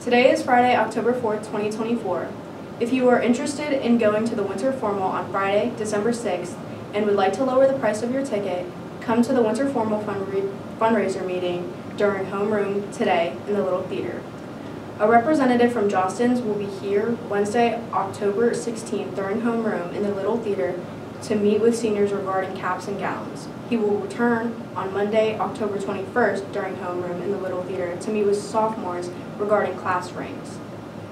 Today is Friday, October 4th, 2024. If you are interested in going to the Winter Formal on Friday, December 6th, and would like to lower the price of your ticket, come to the Winter Formal fundraiser meeting during homeroom today in the Little Theater. A representative from Jostens will be here Wednesday, October 16th during homeroom in the Little Theater to meet with seniors regarding caps and gowns. He will return on Monday, October 21st during homeroom in the Little Theater to meet with sophomores regarding class rings.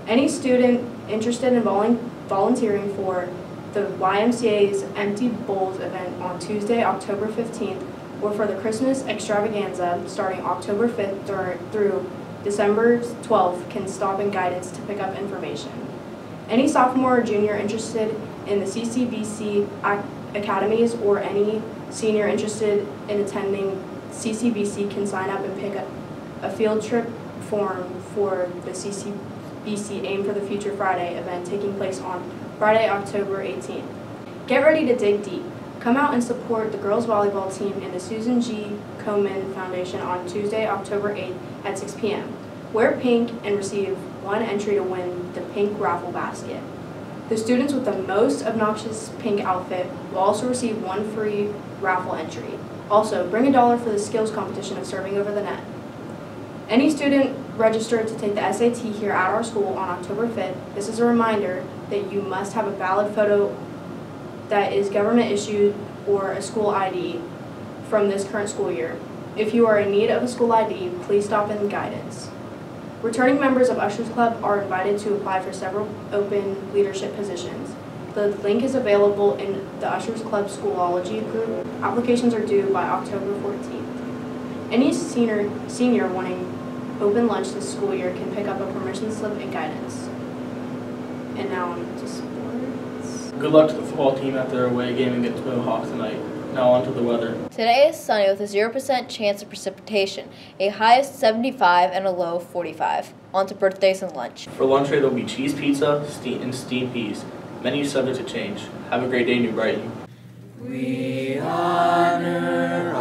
Any student interested in volunteering for the YMCA's Empty Bowls event on Tuesday, October 15th, or for the Christmas extravaganza starting October 5th through December 12th can stop in guidance to pick up information. Any sophomore or junior interested in the CCBC academies or any senior interested in attending CCBC can sign up and pick up a field trip form for the CCBC Aim for the Future Friday event taking place on Friday, October 18th. Get ready to dig deep. Come out and support the girls volleyball team and the Susan G. Komen Foundation on Tuesday, October 8th at 6 p.m. Wear pink and receive one entry to win the pink raffle basket. The students with the most obnoxious pink outfit will also receive one free raffle entry. Also, bring a dollar for the skills competition of serving over the net. Any student registered to take the SAT here at our school on October 5th, this is a reminder that you must have a valid photo that is government issued or a school ID from this current school year. If you are in need of a school ID, please stop in guidance. Returning members of Ushers Club are invited to apply for several open leadership positions. The link is available in the Ushers Club Schoology group. Applications are due by October 14th. Any senior, senior wanting open lunch this school year can pick up a permission slip and guidance. And now on to sports. Good luck to the football team at their away game against Mohawk tonight. Now on to the weather. Today is sunny with a 0% chance of precipitation, a high of 75 and a low of 45. On to birthdays and lunch. For lunch there will be cheese pizza and steamed peas. Menu subject to change. Have a great day, New Brighton. We honor